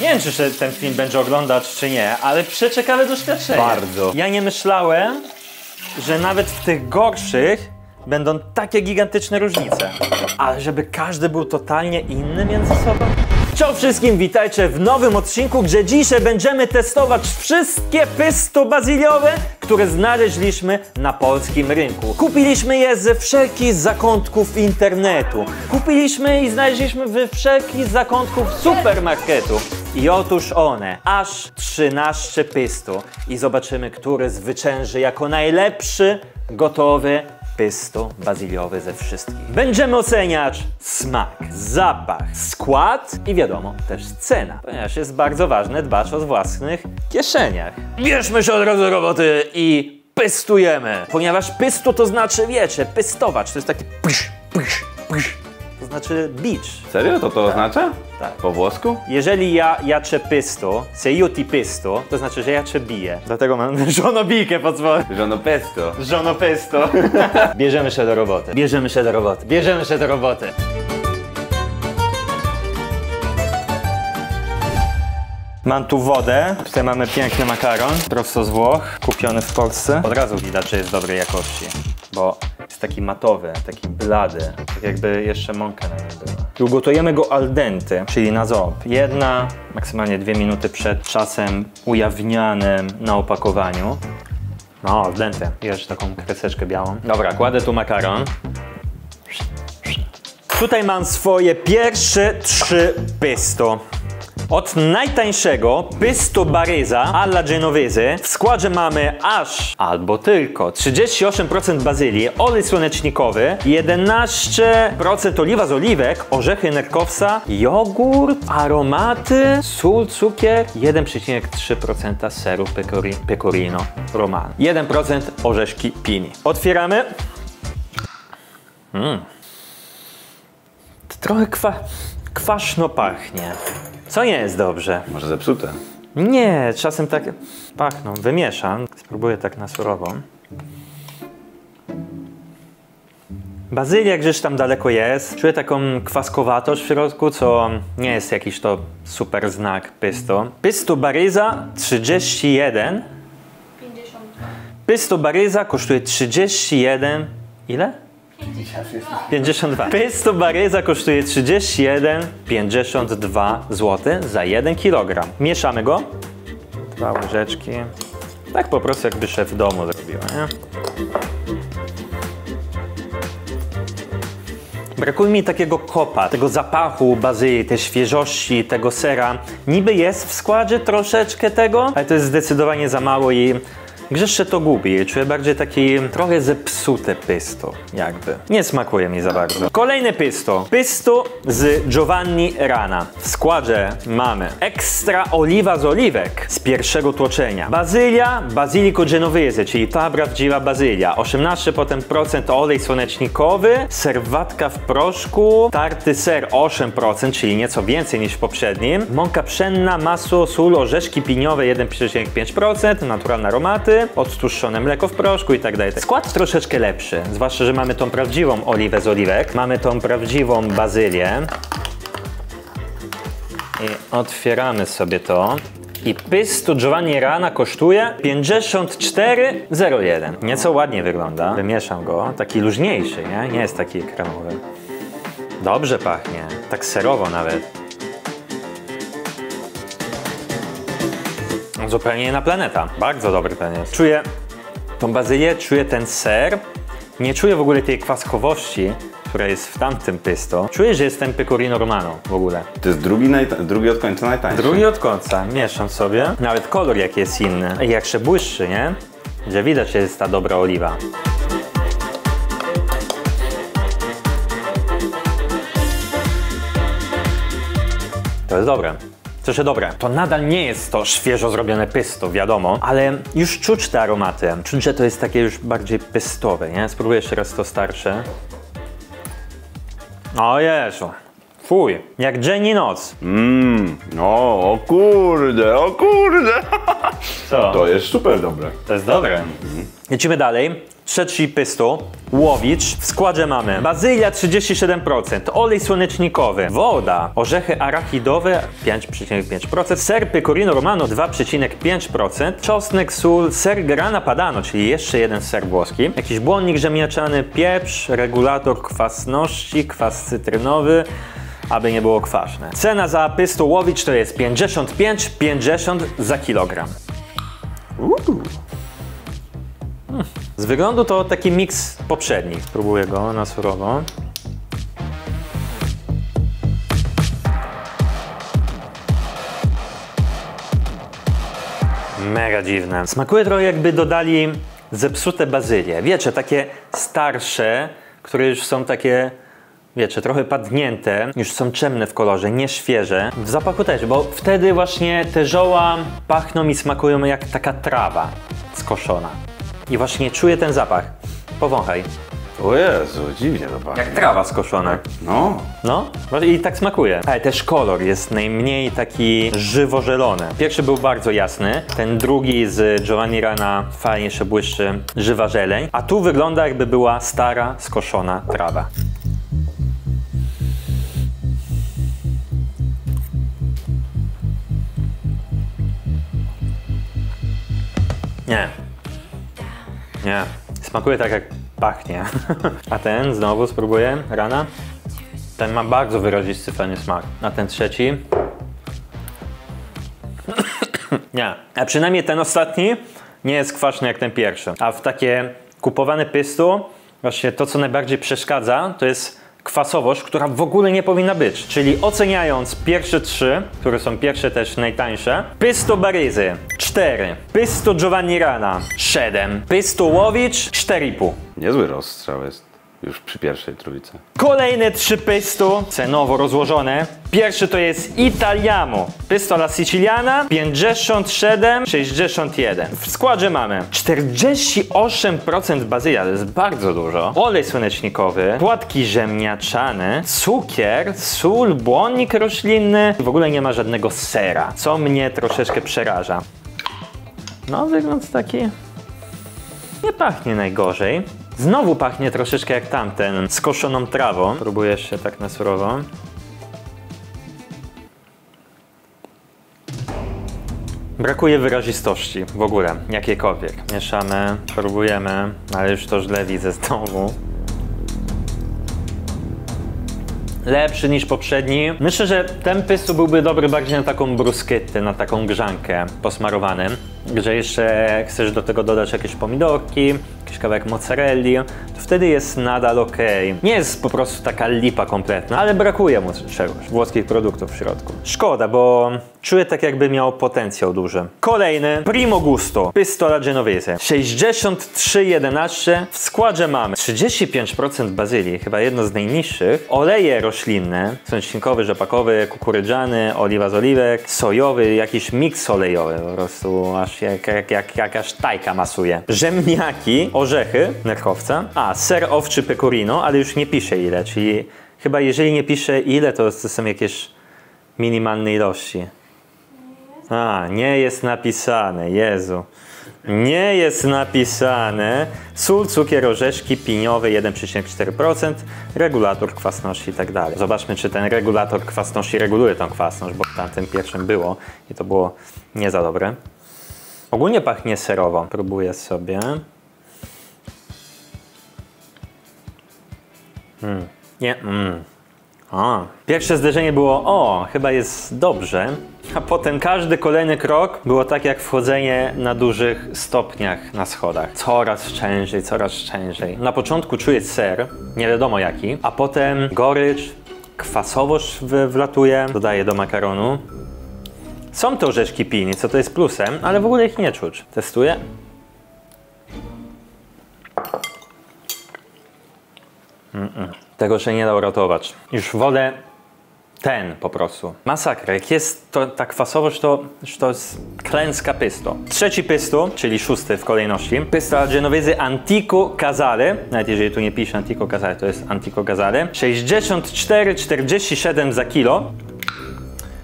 Nie wiem, czy się ten film będzie oglądać, czy nie, ale przeciekawe doświadczenie. Bardzo. Ja nie myślałem, że nawet w tych gorszych będą takie gigantyczne różnice. Ale żeby każdy był totalnie inny między sobą. Cześć wszystkim, witajcie w nowym odcinku, gdzie dzisiaj będziemy testować wszystkie pysto baziliowe, które znaleźliśmy na polskim rynku. Kupiliśmy je ze wszelkich zakątków internetu. Kupiliśmy i znaleźliśmy we wszelkich zakątków supermarketów. I otóż one, aż 13 pystu. I zobaczymy, który zwycięży jako najlepszy, gotowy pysto baziliowy ze wszystkich. Będziemy oceniać smak, zapach, skład i wiadomo też cena, ponieważ jest bardzo ważne dbać o własnych kieszeniach. Bierzmy się od razu do roboty i pystujemy, ponieważ pystu to znaczy, wiecie, pystować, to jest taki pysz, pysz, pysz. Znaczy bić. Serio? To to oznacza? Tak. Po włosku? Jeżeli ja jaczę pystu, se io ti pystu, to znaczy, że ja cię biję. Dlatego mam żonobijkę pod spodem. Pesto. Żono pesto. Bierzemy się do roboty. Bierzemy się do roboty. Bierzemy się do roboty. Mam tu wodę, tutaj mamy piękny makaron, prosto z Włoch, kupiony w Polsce. Od razu widać, że jest dobrej jakości, bo jest taki matowy, taki blady, tak jakby jeszcze mąka na nim była. I ugotujemy go al dente, czyli na ząb. Jedna, maksymalnie dwie minuty przed czasem ujawnianym na opakowaniu. No, al dente. Jeszcze taką kreseczkę białą. Dobra, kładę tu makaron. Tutaj mam swoje pierwsze trzy pesto. Od najtańszego Pesto Baresa alla Genovese w składzie mamy aż albo tylko 38% bazylii, olej słonecznikowy, 11% oliwa z oliwek, orzechy nerkowca, jogurt, aromaty, sól, cukier, 1,3% seru pecori, pecorino romano, 1% orzeszki pini. Otwieramy. Mm. Trochę kwa, kwaszno pachnie. Co nie jest dobrze? Może zepsute. Nie, czasem tak pachną. Wymieszam. Spróbuję tak na surową. Bazylia gdzieś tam daleko jest. Czuję taką kwaskowatość w środku, co nie jest jakiś to super znak pysto. Pysto Baryza 31. 50. Pysto Baryza kosztuje 31. Ile? 52. Pysto Baryza kosztuje 31,52 zł za 1 kg. Mieszamy go. Dwa łyżeczki. Tak po prostu jakby szef w domu zrobiła, nie? Brakuje mi takiego kopa, tego zapachu bazylii, tej świeżości, tego sera. Niby jest w składzie troszeczkę tego, ale to jest zdecydowanie za mało i Grzeszcze to gubi. Czuję bardziej taki trochę zepsute pysto, jakby. Nie smakuje mi za bardzo. Kolejne pysto. Pysto z Giovanni Rana. W składzie mamy ekstra oliwa z oliwek z pierwszego tłoczenia. Bazylia, basilico genovese, czyli ta prawdziwa bazylia. 18 potem procent olej słonecznikowy, serwatka w proszku, tarty ser 8%, czyli nieco więcej niż w poprzednim. Mąka pszenna, masło, sól, orzeszki piniowe 1,5%, naturalne aromaty, odtłuszczone mleko w proszku i tak dalej. Skład troszeczkę lepszy, zwłaszcza, że mamy tą prawdziwą oliwę z oliwek, mamy tą prawdziwą bazylię. I otwieramy sobie to. I pystu Giovanni Rana kosztuje 54,01. Nieco ładnie wygląda. Wymieszam go. Taki luźniejszy, nie? Nie jest taki kremowy. Dobrze pachnie. Tak serowo nawet. Zupełnie inna planeta. Bardzo dobry ten jest. Czuję tą bazylię, czuję ten ser. Nie czuję w ogóle tej kwaskowości, która jest w tamtym pysto. Czuję, że jest ten pecorino romano w ogóle. To jest drugi, drugi od końca najtańszy. Drugi od końca, mieszam sobie. Nawet kolor jaki jest inny. I jak się błyszczy, nie? Że widać, że jest ta dobra oliwa. To jest dobre. Co się dobre. To nadal nie jest to świeżo zrobione pysto, wiadomo, ale już czuć te aromaty. Czuć, że to jest takie już bardziej pystowe, nie? Spróbuję jeszcze raz to starsze. O Jezu. Fuj, jak dzień i noc. Mmm, no, o kurde, o kurde. Co? To jest super dobre. To jest dobre. Lecimy dalej. Trzeci pystu. Łowicz. W składzie mamy bazylia 37%, olej słonecznikowy, woda, orzechy arachidowe 5,5%, ser pecorino romano 2,5%, czosnek, sól, ser grana padano, czyli jeszcze jeden ser włoski, jakiś błonnik ziemniaczany, pieprz, regulator kwasności, kwas cytrynowy, aby nie było kwaśne. Cena za pystu łowicz to jest 55,50 za kilogram. Z wyglądu to taki miks poprzedni. Spróbuję go na surowo. Mega dziwne. Smakuje trochę jakby dodali zepsute bazylie. Wiecie, takie starsze, które już są takie, wiecie, trochę padnięte, już są ciemne w kolorze, nie świeże. W zapachu też, bo wtedy właśnie te zioła pachną i smakują jak taka trawa skoszona. I właśnie czuję ten zapach. Powąchaj. O Jezu, dziwnie to pachnie. Jak trawa skoszona. No, No, i tak smakuje. Ale też kolor jest najmniej taki żywo-zielony. Pierwszy był bardzo jasny, ten drugi z Giovanni Rana fajnie się błyszczy, żywa zieleń, a tu wygląda jakby była stara, skoszona trawa. Nie. Nie. Smakuje tak jak pachnie. A ten znowu spróbuję. Rana. Ten ma bardzo wyrazisty fajny smak. A ten trzeci. nie. A przynajmniej ten ostatni nie jest kwaśny jak ten pierwszy. A w takie kupowane pystu, właśnie to co najbardziej przeszkadza, to jest kwasowość, która w ogóle nie powinna być. Czyli oceniając pierwsze trzy, które są pierwsze też najtańsze, Pysto Baryzy 4, Pysto Giovanni Rana 7, Pysto Łowicz 4,5. niezły rozstrzał jest już przy pierwszej trójce. Kolejne trzy pystu, cenowo rozłożone. Pierwszy to jest Italiamo, Pistola Siciliana 57,61. W składzie mamy 48% bazylia, to jest bardzo dużo. Olej słonecznikowy, płatki ziemniaczane, cukier, sól, błonnik roślinny. W ogóle nie ma żadnego sera, co mnie troszeczkę przeraża. No, wygląd taki nie pachnie najgorzej. Znowu pachnie troszeczkę jak tamten, skoszoną trawą. Próbuję się tak na surowo. Brakuje wyrazistości w ogóle, jakiejkolwiek. Mieszamy, próbujemy, ale już to źle widzę znowu. Lepszy niż poprzedni. Myślę, że ten pystu byłby dobry bardziej na taką bruskietę, na taką grzankę posmarowanym. Że jeszcze chcesz do tego dodać jakieś pomidorki, jakiś kawałek mozzarelli, to wtedy jest nadal ok. Nie jest po prostu taka lipa kompletna, ale brakuje mu czegoś, włoskich produktów w środku. Szkoda, bo czuję tak jakby miał potencjał duży. Kolejny, Primo Gusto, Pistola Genovese. 63,11. W składzie mamy 35% bazylii, chyba jedno z najniższych. Oleje roślinne, słonecznikowy, rzepakowy, kukurydziany, oliwa z oliwek, sojowy, jakiś miks olejowy, po prostu aż jak, jak, jak jakaś tajka masuje. Rzemniaki, orzechy, nerkowca, a ser owczy pecorino, ale już nie pisze ile, czyli chyba jeżeli nie pisze ile, to, są jakieś minimalne ilości. A, nie jest napisane, Jezu. Nie jest napisane. Sól, cukier, orzeszki, piniowe 1,4%, regulator kwasności i tak dalej. Zobaczmy, czy ten regulator kwasności reguluje tą kwasność, bo w tamtym pierwszym było i to było nie za dobre. Ogólnie pachnie serowo. Próbuję sobie. Mm. Nie. Mm. A. Pierwsze zderzenie było, o, chyba jest dobrze, a potem każdy kolejny krok było tak jak wchodzenie na dużych stopniach na schodach. Coraz ciężej, coraz ciężej. Na początku czuję ser, nie wiadomo jaki, a potem gorycz, kwasowość wlatuje, dodaję do makaronu. Są to orzeszki pini, co to jest plusem, ale w ogóle ich nie czuć. Testuję. Tego się nie da uratować. Już wolę Ten po prostu. Masakra. Jak jest to, ta kwasowość, to, to jest klęska pysto. Trzeci pysto, czyli szósty w kolejności. Pysta genovese Antico Casale. Nawet jeżeli tu nie pisze Antico Casale, to jest Antico Casale. 64,47 za kilo.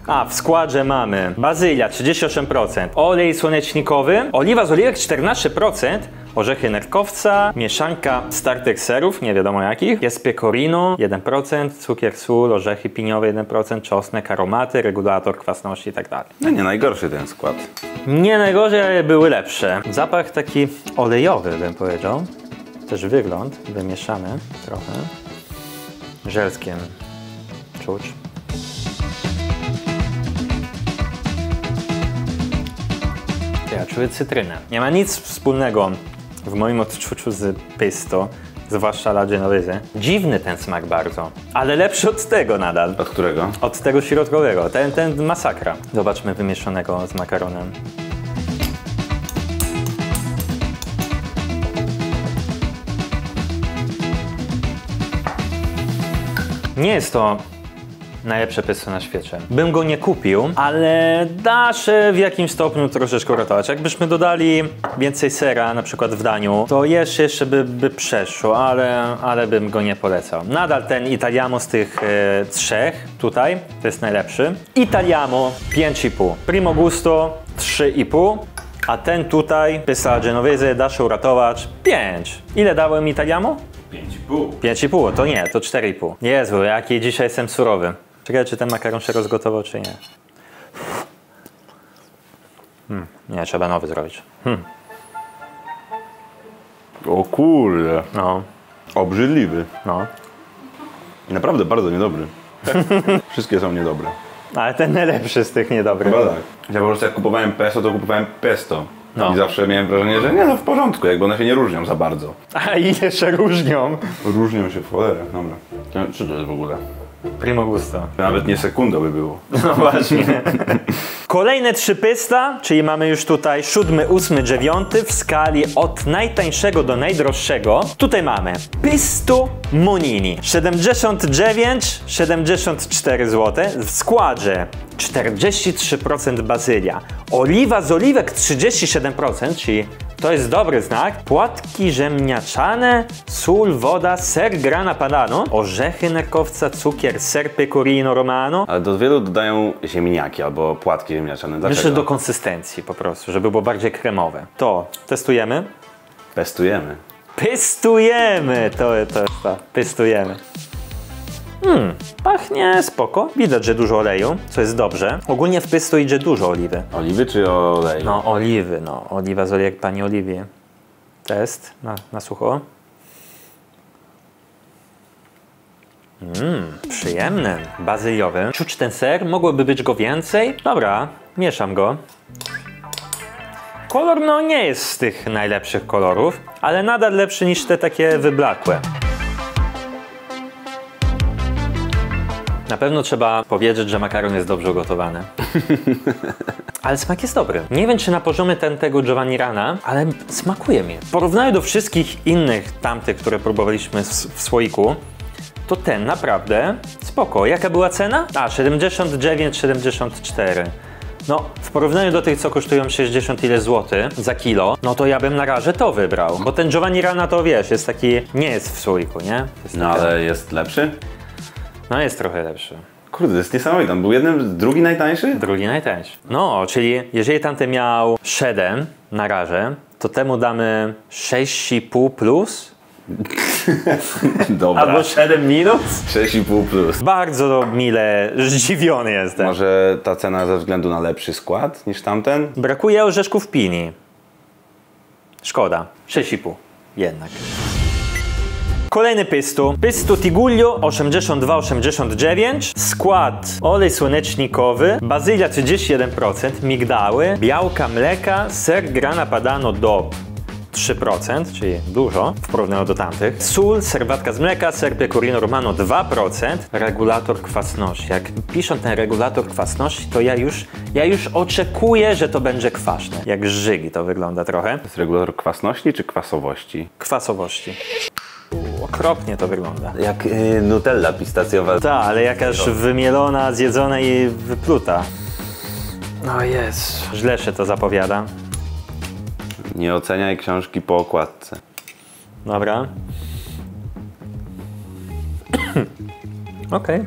A, w składzie mamy bazylia 38%, olej słonecznikowy, oliwa z oliwek 14%, orzechy nerkowca, mieszanka startych serów, nie wiadomo jakich, jest pecorino 1%, cukier, sól, orzechy piniowe 1%, czosnek, aromaty, regulator kwasności itd. No nie najgorszy ten skład. Nie najgorzej, ale były lepsze. Zapach taki olejowy bym powiedział. Też wygląd wymieszany trochę. Żelskiem czuć. Ja czuję cytrynę. Nie ma nic wspólnego w moim odczuciu z pesto, zwłaszcza la genovese. Dziwny ten smak bardzo, ale lepszy od tego nadal. Od którego? Od tego środkowego. Ten, ten masakra. Zobaczmy wymieszanego z makaronem. Nie jest to najlepsze pesto na świecie. Bym go nie kupił, ale da się w jakimś stopniu troszeczkę uratować. Jakbyśmy dodali więcej sera, na przykład w daniu, to jeszcze, jeszcze by, by przeszło, ale, ale bym go nie polecał. Nadal ten Italiamo z tych e, trzech tutaj, to jest najlepszy. Italiamo 5,5. Primo Gusto 3,5. A ten tutaj, Pista Genovese, da się uratować 5. Ile dałem Italiamo? 5,5. 5,5, to nie, to 4,5. Jezu, jaki dzisiaj jestem surowy. Czekaj, czy ten makaron się rozgotował, czy nie. Hmm, nie, trzeba nowy zrobić. Hmm, O kurde. no, Obrzydliwy. no. Naprawdę bardzo niedobry. Wszystkie są niedobre. Ale ten najlepszy z tych niedobrych. Chyba tak. Ja po prostu jak kupowałem pesto, to kupowałem pesto. No. I zawsze miałem wrażenie, że nie no w porządku, jakby one się nie różnią za bardzo. A ile się różnią? Różnią się w cholerę, dobra. Co to jest w ogóle? Primo gusto. Nawet nie sekundę by było. No właśnie. Kolejne trzy pysta, czyli mamy już tutaj siódmy, ósmy, dziewiąty w skali od najtańszego do najdroższego. Tutaj mamy Pistu Monini 79, 74 zł w składzie 43% bazylia, oliwa z oliwek 37%, czyli to jest dobry znak. Płatki ziemniaczane, sól, woda, ser grana padano, orzechy nerkowca, cukier, ser pecorino romano. Ale do wielu dodają ziemniaki albo płatki ziemniaczane. Myślę, Dlaczego? do konsystencji po prostu, żeby było bardziej kremowe. To testujemy. Testujemy. Pystujemy! To, to jest to. Pystujemy. Hmm, pachnie spoko. Widać, że dużo oleju, co jest dobrze. Ogólnie w pystu idzie dużo oliwy. Oliwy czy olej? No, oliwy, no. Oliwa z olejek pani Oliwie. Test na, na sucho. Mmm, przyjemny, bazyliowy. Czuć ten ser, mogłoby być go więcej. Dobra, mieszam go. Kolor no nie jest z tych najlepszych kolorów, ale nadal lepszy niż te takie wyblakłe. Na pewno trzeba powiedzieć, że makaron jest dobrze ugotowany. Ale smak jest dobry. Nie wiem, czy na poziomie ten tego Giovanni Rana, ale smakuje mi. W porównaniu do wszystkich innych tamtych, które próbowaliśmy w, w słoiku, to ten naprawdę spoko. Jaka była cena? A, 79,74. No, w porównaniu do tych, co kosztują 60 ile złotych za kilo, no to ja bym na razie to wybrał. Bo ten Giovanni Rana to wiesz, jest taki, nie jest w słoiku, nie? Jest No taka- ale jest lepszy? No jest trochę lepszy. Kurde, to jest niesamowite. On był jednym, drugi najtańszy? Drugi najtańszy. No, czyli jeżeli tamten miał 7 na razie, to temu damy 6,5 plus Dobra. albo 7 minus. 6,5 plus. Bardzo mile zdziwiony jestem. Może ta cena ze względu na lepszy skład niż tamten? Brakuje orzeszków pini. Szkoda. 6,5 jednak. Kolejny pystu. Pystu Tigullio 82-89. Skład olej słonecznikowy, bazylia 31%, migdały, białka mleka, ser grana padano do 3%, czyli dużo w porównaniu do tamtych. Sól, serwatka z mleka, ser pecorino romano 2%, regulator kwasności. Jak piszą ten regulator kwasności, to ja już, ja już oczekuję, że to będzie kwaśne. Jak żygi to wygląda trochę. To jest regulator kwasności czy kwasowości? Kwasowości. Okropnie to wygląda. Jak y, Nutella pistacjowa. Tak, ale jakaś wymielona, zjedzona i wypluta. No jest. Źle się to zapowiada. Nie oceniaj książki po okładce. Dobra. Okej.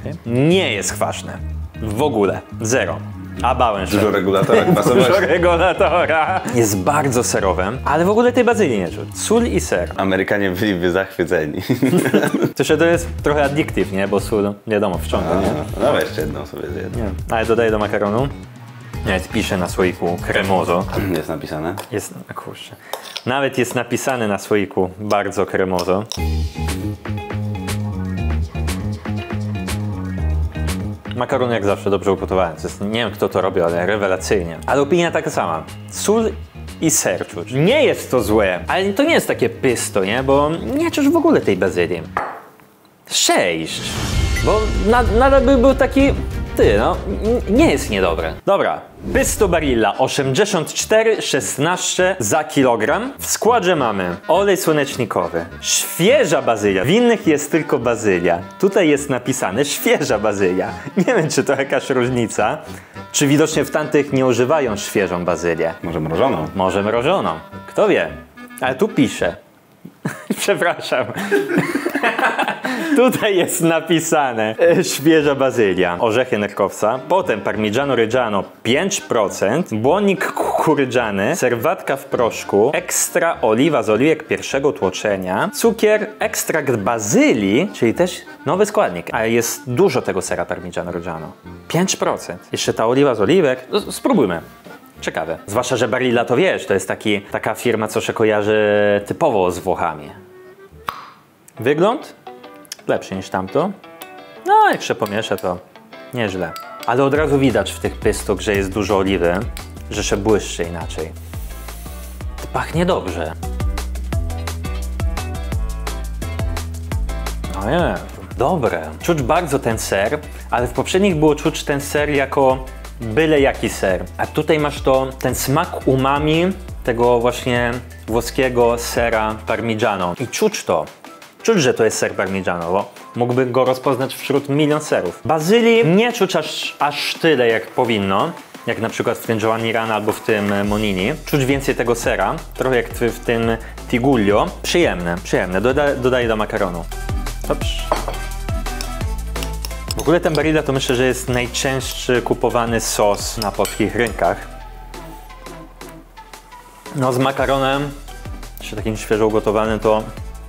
okej. Nie jest kwaśne. W ogóle. Zero. A bałem się. Dużo regulatora Dużo kwasowości. regulatora. Jest bardzo serowe, ale w ogóle tej bazylii nie czuć. Sól i ser. Amerykanie byliby zachwyceni. To się to jest trochę addictive, nie? Bo sól, wiadomo, wciąga, nie? No weź jedną sobie zjedz. Nie. Ale dodaję do makaronu. Nawet pisze na słoiku kremozo. Jest napisane. Jest, kurczę. Nawet jest napisane na słoiku bardzo kremozo. Makaron jak zawsze dobrze ugotowany. Nie wiem kto to robi, ale rewelacyjnie. Ale opinia taka sama. Sól i ser czuć. Nie jest to złe, ale to nie jest takie pysto, nie? Bo nie czuć w ogóle tej bazylii. Sześć. Bo na, nadal by był taki. Ty, no, nie jest niedobre. Dobra. Pysto Barilla 84,16 za kilogram. W składzie mamy olej słonecznikowy, świeża bazylia. W innych jest tylko bazylia. Tutaj jest napisane świeża bazylia. Nie wiem, czy to jakaś różnica. Czy widocznie w tamtych nie używają świeżą bazylię. Może mrożoną. Może mrożoną. Kto wie? Ale tu pisze. Przepraszam. Tutaj jest napisane e, świeża bazylia, orzechy nerkowca, potem parmigiano reggiano 5%, błonnik kukurydżany, serwatka w proszku, ekstra oliwa z oliwek pierwszego tłoczenia, cukier, ekstrakt bazylii, czyli też nowy składnik, a jest dużo tego sera parmigiano reggiano. 5%. Jeszcze ta oliwa z oliwek. No, Spróbujmy. Ciekawe. Zwłaszcza, że Barilla to wiesz, to jest taki, taka firma, co się kojarzy typowo z Włochami. Wygląd? Lepszy niż tamto. No, jak się pomiesza, to nieźle. Ale od razu widać w tych pystach, że jest dużo oliwy, że się błyszczy inaczej. Pachnie dobrze. O nie, dobre. Czuć bardzo ten ser, ale w poprzednich było czuć ten ser jako byle jaki ser. A tutaj masz to, ten smak umami tego właśnie włoskiego sera parmigiano. I czuć to. Czuć, że to jest ser parmigiano, bo mógłby go rozpoznać wśród milion serów. Bazylii nie czuć aż, aż tyle, jak powinno. Jak na przykład w tym Giovanni Rana albo w tym e, Monini. Czuć więcej tego sera, trochę jak w tym Tigullio. Przyjemne, przyjemne. Doda, dodaję do makaronu. Dobrze. W ogóle ten Barilla to myślę, że jest najczęstszy kupowany sos na polskich rynkach. No z makaronem, jeszcze takim świeżo ugotowanym, to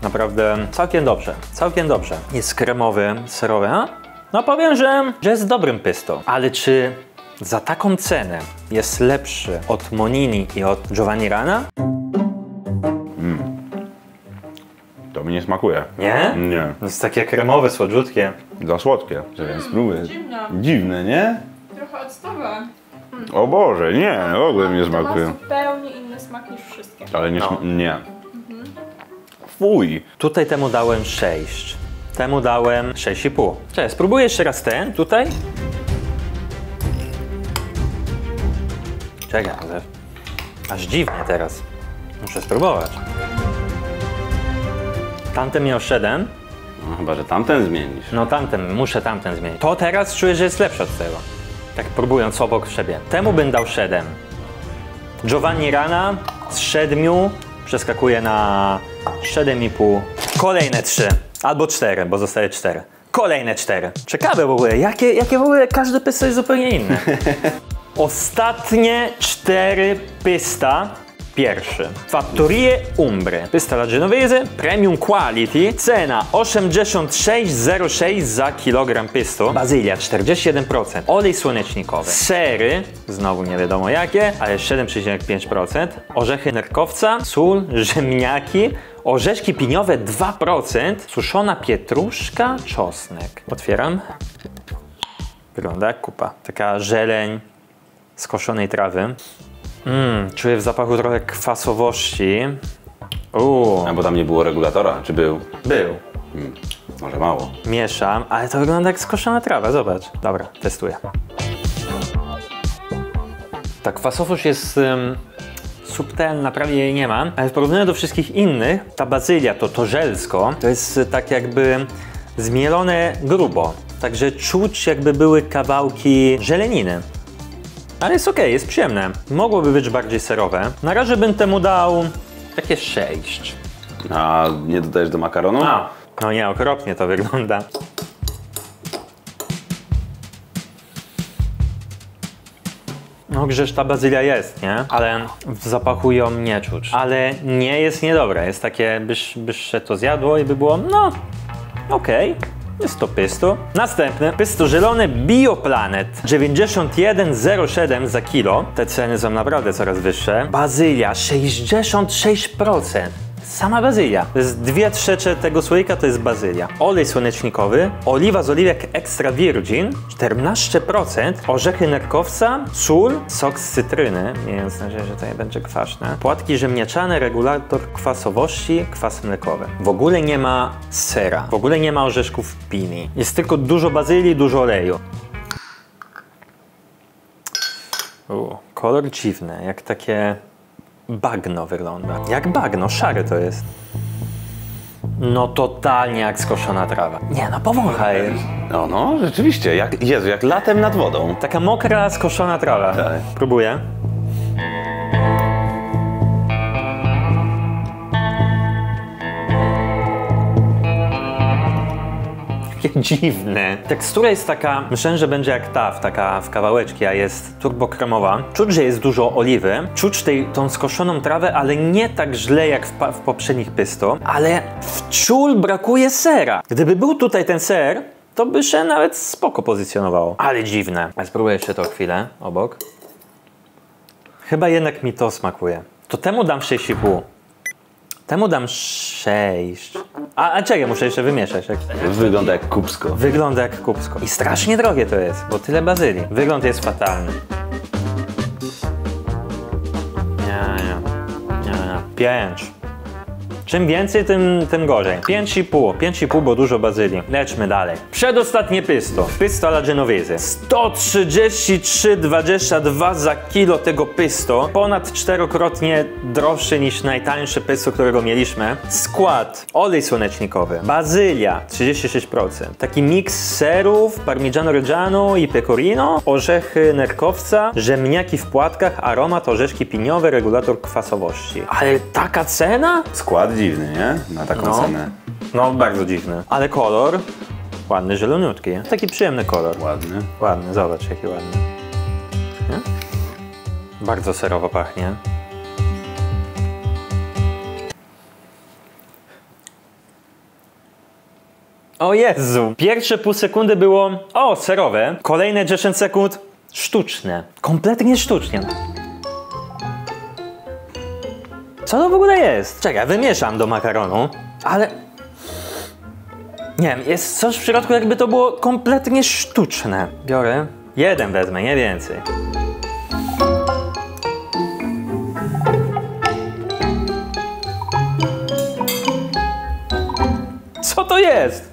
naprawdę całkiem dobrze, całkiem dobrze. Jest kremowy, serowy, a? No powiem, że, że jest dobrym pystą. Ale czy za taką cenę jest lepszy od Monini i od Giovanni Rana? To mi nie smakuje. Nie? Nie. To jest takie kremowe, słodziutkie. Za słodkie. Że więc spróbuję. Dziwna. Dziwne, nie? Trochę octowa. O Boże, nie. W ogóle mi nie To ma smakuje. zupełnie inny smak niż wszystkie. Ale nie No. Nie. Fuj. Tutaj temu dałem 6. Temu dałem 6,5. Cześć, spróbuję jeszcze raz ten tutaj. Czekaj, ale aż dziwnie teraz. Muszę spróbować. Tamten miał 7, No, chyba, że tamten zmienisz. no tamten, muszę tamten zmienić. To teraz czuję, że jest lepszy od tego. Tak próbując obok siebie. Temu bym dał 7. Giovanni Rana z 7 przeskakuje na 7,5. Kolejne 3. Albo 4, bo zostaje 4. Kolejne 4. Ciekawe w ogóle, jakie, jakie w ogóle każde pysto jest zupełnie inne. Ostatnie 4 pysta. Pierwszy. Fattorie Umbre. Pysta la Genovese, premium quality, cena 86,06 za kilogram pystu. Bazylia 41%. Olej słonecznikowy. Sery, znowu nie wiadomo jakie, ale 7,5%. Orzechy nerkowca, sól, rzemniaki, orzeszki piniowe 2%, suszona pietruszka, czosnek. Otwieram. Wygląda jak kupa. Taka żeleń skoszonej trawy. Mmm, czuję w zapachu trochę kwasowości. Uuu, A bo tam nie było regulatora, czy był? był. Może mało. Mieszam, ale to wygląda jak skoszona trawa, zobacz. Dobra, testuję. Ta kwasowość jest ym, subtelna, prawie jej nie ma, ale w porównaniu do wszystkich innych, ta bazylia, to torzelsko, to jest e, tak jakby zmielone grubo. Także czuć jakby były kawałki żeleniny. Ale jest ok, jest przyjemne. Mogłoby być bardziej serowe. Na razie bym temu dał takie 6. A nie dodajesz do makaronu? A, no nie, okropnie to wygląda. No grzesz ta bazylia jest, nie? Ale w zapachu ją nie czuć. Ale nie jest niedobre. Jest takie, byś, byś się to zjadło i by było, no, okej. Jest to pysto. Następne, pysto zielone Bioplanet 91,07 za kilo. Te ceny są naprawdę coraz wyższe. Bazylia 66%. Sama bazylia. To jest dwie trzecie tego słoika to jest bazylia. Olej słonecznikowy, oliwa z oliwek extra virgin 14%, orzechy nerkowca, sól, sok z cytryny, miejąc nadzieję, że to nie będzie kwaśne, płatki ziemniaczane, regulator kwasowości, kwas mlekowy. W ogóle nie ma sera, w ogóle nie ma orzeszków pini. Jest tylko dużo bazylii, dużo oleju. U, kolor dziwny, jak takie bagno wygląda. Jak bagno, szary to jest. No totalnie jak skoszona trawa. Nie no, powąchaj. No, no, rzeczywiście. Jak, Jezu, jak latem nad wodą. Taka mokra, skoszona trawa. Tak. Próbuję. Dziwne. Tekstura jest taka, myślałem, że będzie jak ta, taka w kawałeczki, a jest turbokremowa. Czuć, że jest dużo oliwy, czuć tej, tą skoszoną trawę, ale nie tak źle jak w, w poprzednich pysto, ale wciul brakuje sera. Gdyby był tutaj ten ser, to by się nawet spoko pozycjonowało. Ale dziwne. A spróbuję jeszcze to chwilę obok. Chyba jednak mi to smakuje. To temu dam 6,5. Temu dam 6. A, a czekaj, muszę jeszcze wymieszać. Jak... Wygląda jak kubsko. Wygląda jak kubsko. I strasznie drogie to jest, bo tyle bazylii. Wygląd jest fatalny. Nie, nie. Nie, nie. Pięć. Czym więcej, tym, tym gorzej. 5,5. 5,5, bo dużo bazylii. Lećmy dalej. Przedostatnie pysto. Pysto alla genovese. 133,22 za kilo tego pysto. Ponad czterokrotnie droższy niż najtańsze pysto, którego mieliśmy. Skład. Olej słonecznikowy. Bazylia 36%. Taki miks serów, parmigiano reggiano i pecorino. Orzechy nerkowca. Rzemniaki w płatkach. Aromat, orzeszki piniowe, regulator kwasowości. Ale taka cena? Skład dziwny, nie? Na taką No. cenę. No, bardzo dziwny. Ale kolor ładny, zieloniutki. Taki przyjemny kolor. Ładny. Ładny, zobacz jaki ładny. Nie? Bardzo serowo pachnie. O Jezu! Pierwsze pół sekundy było o, serowe. Kolejne 10 sekund sztuczne. Kompletnie sztucznie. Co to w ogóle jest? Czekaj, wymieszam do makaronu, ale nie wiem, jest coś w środku, jakby to było kompletnie sztuczne. Biorę. Jeden wezmę, nie więcej. Co to jest?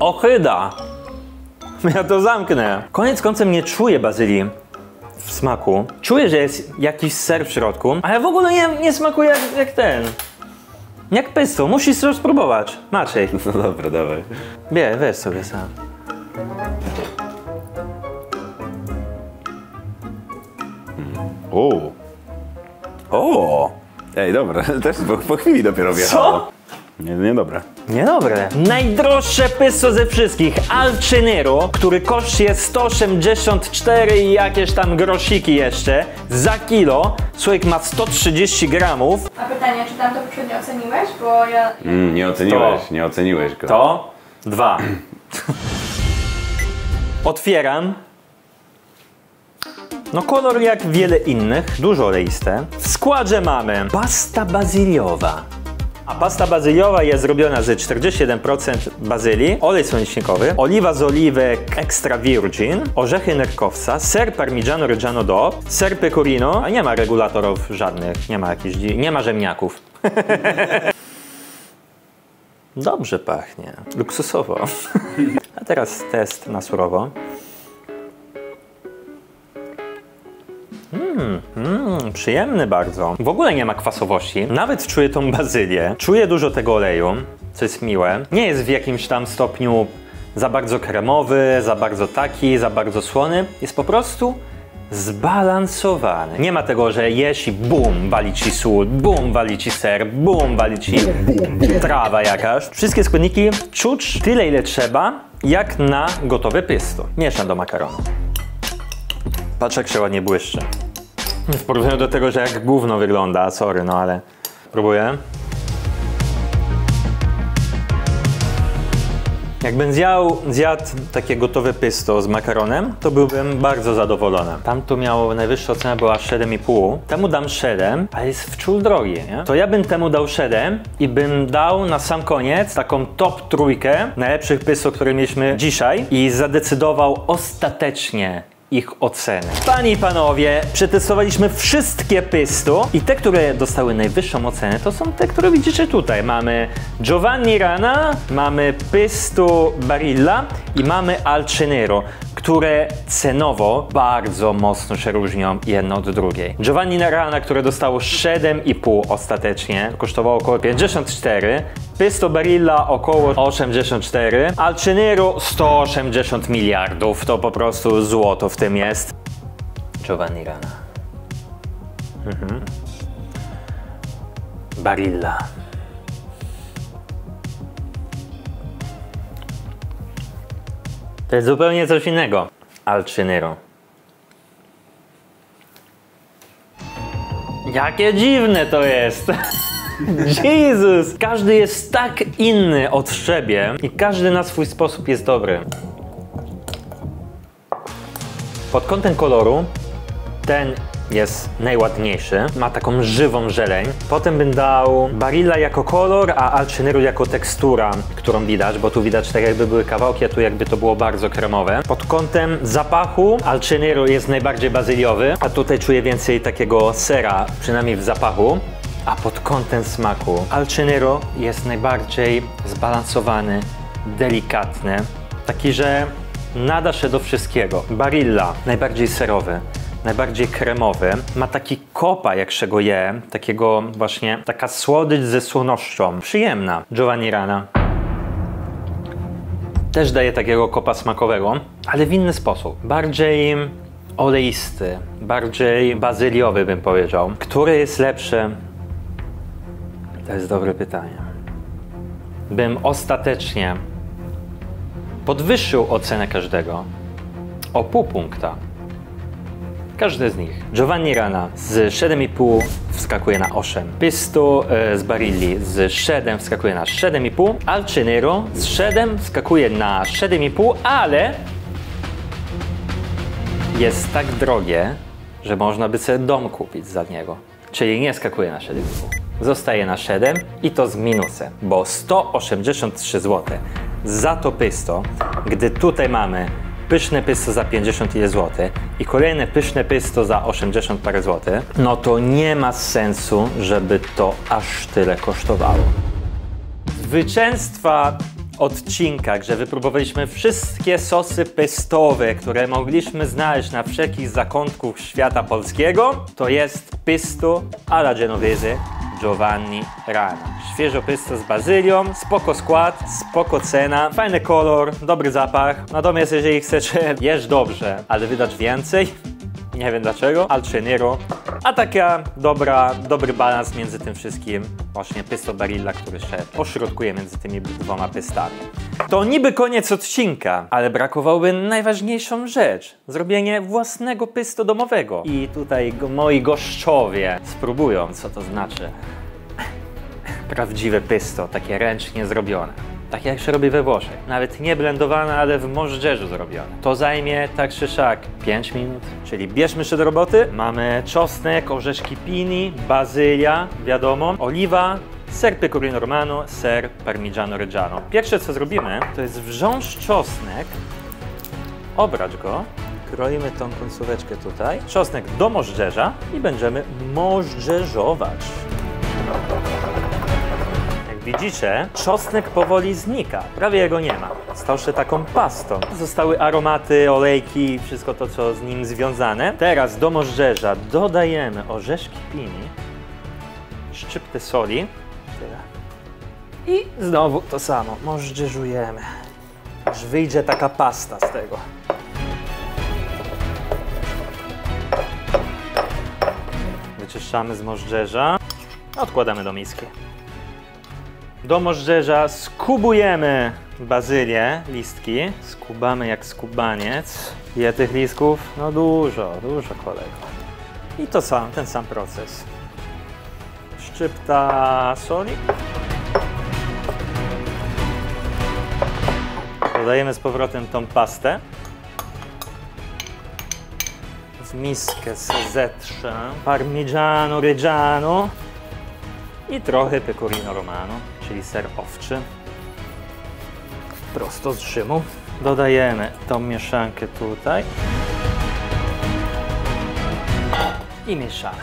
Ochyda. Ja to zamknę. Koniec końcem nie czuję bazylii w smaku. Czuję, że jest jakiś ser w środku, ale w ogóle nie, nie smakuje jak, jak ten. Jak pesto, musisz to spróbować. Maciej. No dobra, dawaj. Bie, weź sobie sam. O. O. Ej, dobra, też po, po chwili dopiero wjechało. Nie, nie dobre. Niedobre. Najdroższe pysto ze wszystkich, Alcenero, który kosztuje 184 i jakieś tam grosiki jeszcze za kilo. Słoik ma 130 gramów. A pytanie, czy tam to poprzednio oceniłeś? Bo ja... Mm, nie oceniłeś, To. nie oceniłeś go. To dwa. Otwieram. No kolor jak wiele innych, dużo oleiste. W składzie mamy pasta bazyliowa. A pasta bazyliowa jest zrobiona ze 41% bazylii, olej słonecznikowy, oliwa z oliwek extra virgin, orzechy nerkowca, ser parmigiano reggiano do, ser pecorino, a nie ma regulatorów żadnych, nie ma jakichś, nie ma rzemniaków. Dobrze pachnie. Luksusowo. A teraz test na surowo. Mm, przyjemny bardzo. W ogóle nie ma kwasowości. Nawet czuję tą bazylię. Czuję dużo tego oleju, co jest miłe. Nie jest w jakimś tam stopniu za bardzo kremowy, za bardzo taki, za bardzo słony. Jest po prostu zbalansowany. Nie ma tego, że jesz i bum, wali ci sól, bum, wali ci ser, bum, wali ci trawa jakaś. Wszystkie składniki czuć tyle, ile trzeba, jak na gotowe pysto. Mieszam do makaronu. Patrz jak się ładnie błyszczy. W porównaniu do tego, że jak gówno wygląda, sorry, no ale próbuję. Jakbym zjadł, zjadł takie gotowe pysto z makaronem, to byłbym bardzo zadowolony. Tam to miało, najwyższa ocena była 7,5. Temu dam 7, ale jest wczół drogi, nie? To ja bym temu dał 7 i bym dał na sam koniec taką top trójkę najlepszych pysto, które mieliśmy dzisiaj i zadecydował ostatecznie ich oceny. Panie i panowie, przetestowaliśmy wszystkie pysto i te, które dostały najwyższą ocenę, to są te, które widzicie tutaj. Mamy Giovanni Rana, mamy Pysto Barilla i mamy Alcenero, które cenowo bardzo mocno się różnią jedno od drugiej. Giovanni Rana, które dostało 7,5 ostatecznie, kosztowało około 54, Pysto Barilla około 84, Alcenero 180 miliardów, to po prostu złoto w tym jest. Giovanni Rana. Mhm. Barilla. To jest zupełnie coś innego. Alcenero. Jakie dziwne to jest! Jezus! Każdy jest tak inny od siebie i każdy na swój sposób jest dobry. Pod kątem koloru ten jest najładniejszy, ma taką żywą zieleń. Potem bym dał Barilla jako kolor, a Alcenero jako tekstura, którą widać, bo tu widać tak jakby były kawałki, a tu jakby to było bardzo kremowe. Pod kątem zapachu Alcenero jest najbardziej bazyliowy, a tutaj czuję więcej takiego sera, przynajmniej w zapachu. A pod kątem smaku Alcenero jest najbardziej zbalansowany, delikatny, taki, że nada się do wszystkiego. Barilla najbardziej serowy, najbardziej kremowy, ma taki kopa jak się go je, takiego właśnie, taka słodycz ze słonością, przyjemna. Giovanni Rana też daje takiego kopa smakowego, ale w inny sposób. Bardziej oleisty, bardziej bazyliowy bym powiedział. Który jest lepszy? To jest dobre pytanie. Bym ostatecznie podwyższył ocenę każdego o pół punkta. Każdy z nich. Giovanni Rana z 7,5 wskakuje na 8. Pisto e, z Barilli z 7 wskakuje na 7,5. Alcenero z 7 wskakuje na 7,5, ale jest tak drogie, że można by sobie dom kupić za niego. Czyli nie skakuje na 7,5. Zostaje na 7 i to z minusem, bo 183 zł za to pysto, gdy tutaj mamy pyszne pysto za 50 ile zł i kolejne pyszne pysto za 80 parę złotych, no to nie ma sensu, żeby to aż tyle kosztowało. Zwycięstwa odcinka, gdzie wypróbowaliśmy wszystkie sosy pestowe, które mogliśmy znaleźć na wszelkich zakątkach świata polskiego, to jest pesto alla genovese Giovanni Rana. Świeżo pesto z bazylią, spoko skład, spoko cena, fajny kolor, dobry zapach. Natomiast jeżeli chcecie jeść dobrze, ale wydać więcej, nie wiem dlaczego, Alcenero, a taka dobra, dobry balans między tym wszystkim, właśnie pesto Barilla, który się pośrodkuje między tymi dwoma pestami. To niby koniec odcinka, ale brakowałoby najważniejszą rzecz, zrobienie własnego pesto domowego. I tutaj go, moi goszczowie spróbują, co to znaczy prawdziwe pesto, takie ręcznie zrobione. Tak jak się robi we Włoszech. Nawet nie blendowane, ale w możdżerzu zrobione. To zajmie tak czy siak 5 minut. Czyli bierzmy się do roboty. Mamy czosnek, orzeszki pini, bazylia, wiadomo, oliwa, ser pecorino romano, ser parmigiano reggiano. Pierwsze co zrobimy, to jest wrząż czosnek, obrać go, kroimy tą końcóweczkę tutaj, czosnek do możdżerza i będziemy możdżerzować. Widzicie, czosnek powoli znika. Prawie jego nie ma. Stał się taką pastą. Zostały aromaty, olejki, wszystko to, co z nim związane. Teraz do możdżerza dodajemy orzeszki pini, szczyptę soli. Tyle. I znowu to samo, możdżerzujemy. Aż wyjdzie taka pasta z tego. Wyczyszczamy z możdżerza. Odkładamy do miski. Do możdżerza skubujemy bazylię, listki. Skubamy jak skubaniec. Ile tych listków? No dużo, dużo kolego. I to sam, ten sam proces. Szczypta soli. Dodajemy z powrotem tą pastę. W miskę zetrzę parmigiano reggiano i trochę pecorino romano, czyli ser owczy. Prosto z Rzymu. Dodajemy tą mieszankę tutaj. I mieszamy.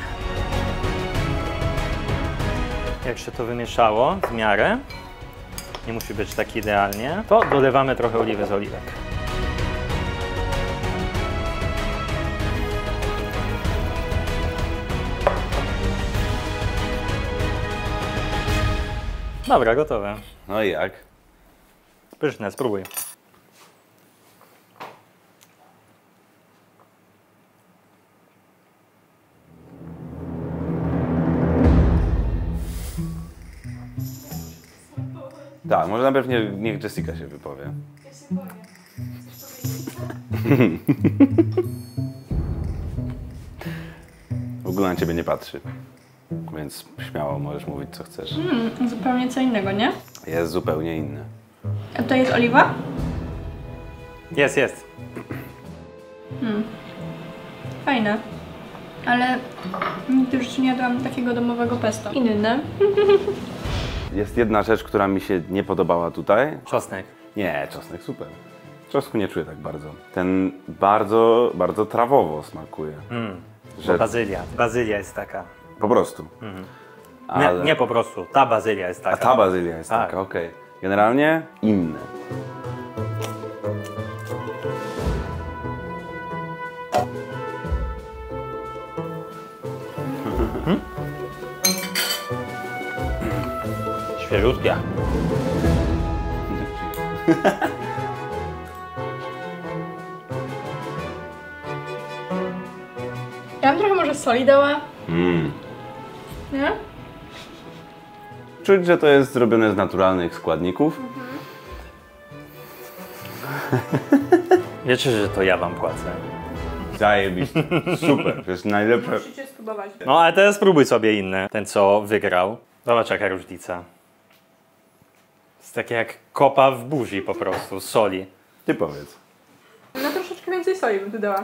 Jak się to wymieszało w miarę, nie musi być tak idealnie, to dolewamy trochę oliwy z oliwek. Dobra, gotowe. No i jak? Pyszne, spróbuj. Tak, może najpierw nie, niech Jessica się wypowie. Ja się boję. W ogóle na ciebie nie patrzy. Więc śmiało możesz mówić co chcesz. Zupełnie co innego, nie? Jest zupełnie inny. A to jest oliwa? Jest, jest. Fajne. Ale nigdy życiu nie jadłam takiego domowego pesto. Inne. Jest jedna rzecz, która mi się nie podobała tutaj. Czosnek. Nie, czosnek super. Czosnku nie czuję tak bardzo. Ten bardzo, bardzo trawowo smakuje. Mm. Że Bazylia. Bazylia jest taka. Po prostu. Ale... Nie, nie po prostu. Ta bazylia jest taka. A ta bazylia jest Tak. taka, okej. Generalnie inne. Świeżutkia. Ja bym trochę może soli dała. Mm. Nie? Czuć, że to jest zrobione z naturalnych składników. Wiecie, że to ja wam płacę. Zajebiście. Super. To jest najlepsze. Musicie spróbować. No, ale teraz spróbuj sobie inne. Ten, co wygrał. Zobacz, jaka różnica. Jest takie jak kopa w buzi po prostu, z soli. Ty powiedz. No troszeczkę więcej soli bym tu dała.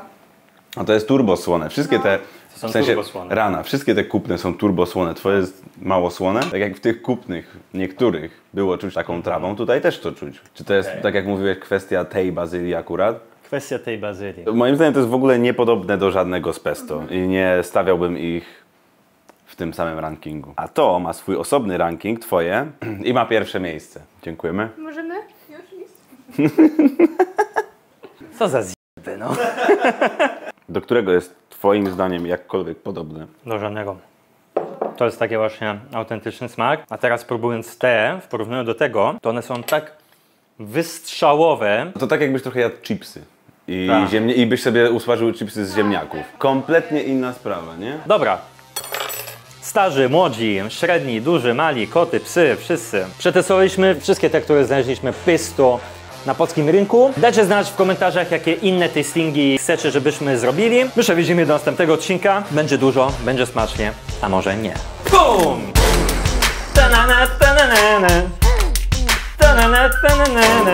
A to jest turbosłone. Wszystkie te, To są w sensie turbosłone. rana, wszystkie te kupne są turbosłone. Twoje jest mało słone. Tak jak w tych kupnych, niektórych było czuć taką trawą, tutaj też to czuć. Czy to jest, Okej. tak jak mówiłeś, kwestia tej bazylii akurat? Kwestia tej bazylii. Moim zdaniem to jest w ogóle niepodobne do żadnego z pesto i nie stawiałbym ich w tym samym rankingu. A to ma swój osobny ranking, twoje, i ma pierwsze miejsce. Dziękujemy. Możemy już iść? Co za zjeby, no. Do którego jest twoim zdaniem jakkolwiek podobne? Do żadnego. To jest taki właśnie autentyczny smak. A teraz próbując te, w porównaniu do tego, to one są tak wystrzałowe. To tak jakbyś trochę jadł chipsy. I, Tak. ziemnie, I byś sobie usmażył chipsy z ziemniaków. Kompletnie inna sprawa, nie? Dobra. Starzy, młodzi, średni, duży, mali, koty, psy, wszyscy. Przetestowaliśmy wszystkie te, które znaleźliśmy pysto na polskim rynku. Dajcie znać w komentarzach, jakie inne tastingi chcecie, żebyśmy zrobili. My się widzimy do następnego odcinka. Będzie dużo, będzie smacznie, a może nie. BUM! Ta-na-na, ta-na-na-na. Ta-na-na, ta-na-na-na.